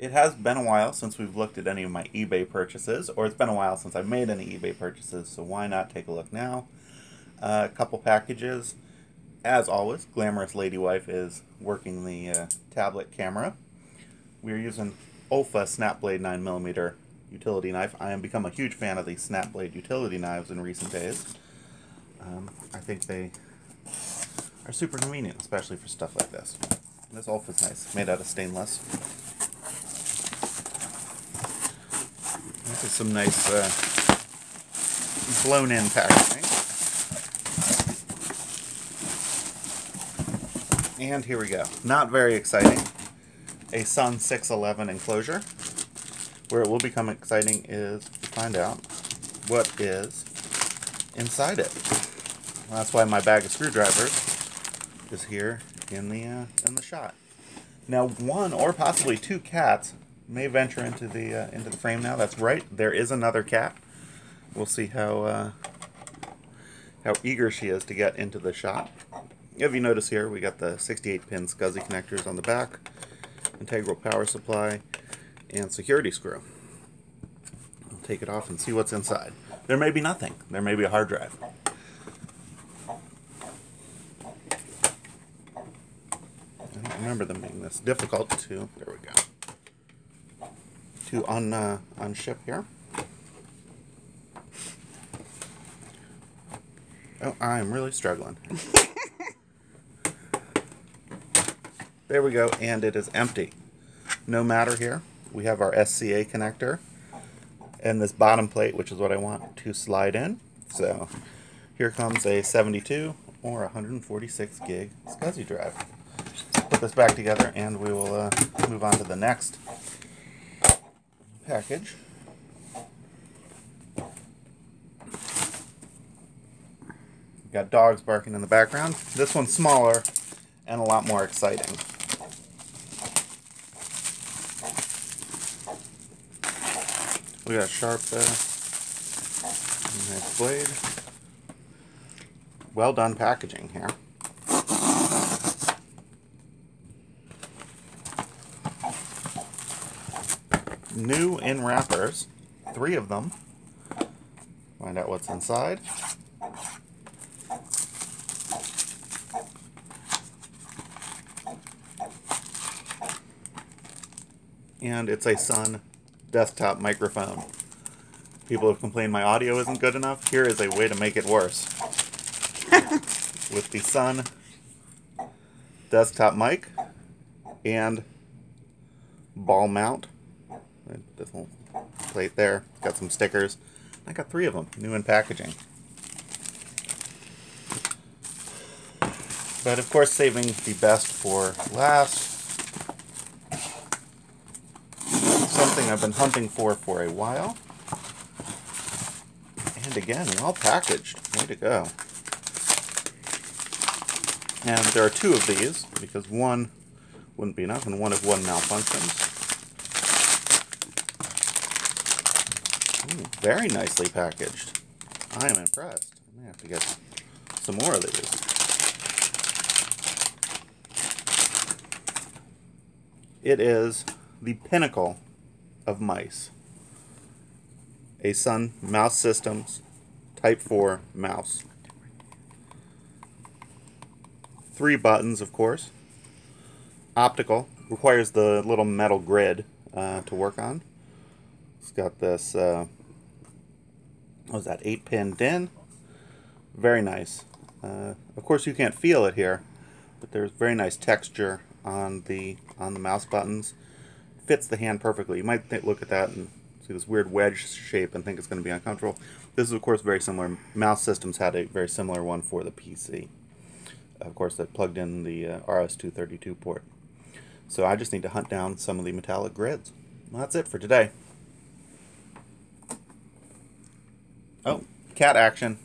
It has been a while since we've looked at any of my eBay purchases, or it's been a while since I've made any eBay purchases, so why not take a look now? Uh, a couple packages. As always, Glamorous Lady Wife is working the uh, tablet camera. We're using Olfa Snapblade 9mm utility knife. I have become a huge fan of the Snapblade utility knives in recent days. Um, I think they are super convenient, especially for stuff like this. This Olfa is nice, made out of stainless. This some nice uh, blown in packaging. And here we go. Not very exciting. A Sun 611 enclosure. Where it will become exciting is to find out what is inside it. that's why my bag of screwdrivers is here in the uh, in the shot. Now, one or possibly two cats may venture into the uh, into the frame now. That's right. There is another cat. We'll see how uh, how eager she is to get into the shot. If you notice here, we got the 68 pin SCSI connectors on the back, integral power supply, and security screw. I'll take it off and see what's inside. There may be nothing. There may be a hard drive. I don't remember them being this difficult to. There we go. To un uh, unship here. Oh, I'm really struggling. there we go, and it is empty. No matter here. We have our SCA connector and this bottom plate, which is what I want to slide in. So here comes a 72 or 146 gig SCSI drive. Let's put this back together and we will uh, move on to the next package. We've Got dogs barking in the background. This one's smaller and a lot more exciting. We got a sharp uh, nice blade. Well done packaging here. New in wrappers, three of them. Find out what's inside. And it's a Sun desktop microphone. People have complained my audio isn't good enough. Here is a way to make it worse. With the Sun desktop mic and ball mount. This little plate there. Got some stickers. I got three of them, new in packaging. But of course, saving the best for last. something I've been hunting for for a while. And again, well packaged. Way to go. And there are two of these, because one wouldn't be enough, and one of one malfunctions. Ooh, very nicely packaged. I am impressed. I may have to get some more of these. It is the pinnacle of mice. A Sun Mouse Systems Type 4 mouse. Three buttons, of course. Optical. Requires the little metal grid uh, to work on. It's got this, uh, what was that, 8-pin DIN. Very nice. Uh, of course, you can't feel it here, but there's very nice texture on the on the mouse buttons fits the hand perfectly. You might look at that and see this weird wedge shape and think it's going to be uncomfortable. This is, of course, very similar. Mouse Systems had a very similar one for the PC. Of course, that plugged in the uh, RS-232 port. So I just need to hunt down some of the metallic grids. Well, that's it for today. Oh, cat action.